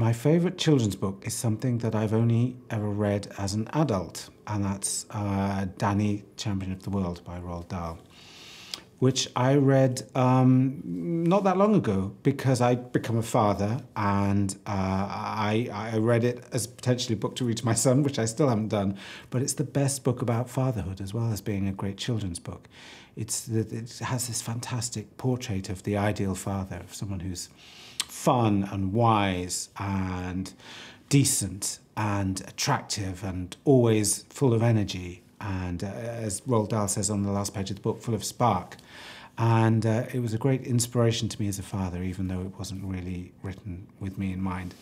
My favourite children's book is something that I've only ever read as an adult, and that's uh, Danny, Champion of the World by Roald Dahl, which I read um, not that long ago because I'd become a father and uh, I, I read it as potentially a book to read to my son, which I still haven't done, but it's the best book about fatherhood as well as being a great children's book. It's, it has this fantastic portrait of the ideal father, of someone who's fun and wise and decent and attractive and always full of energy. And uh, as Roald Dahl says on the last page of the book, full of spark. And uh, it was a great inspiration to me as a father, even though it wasn't really written with me in mind.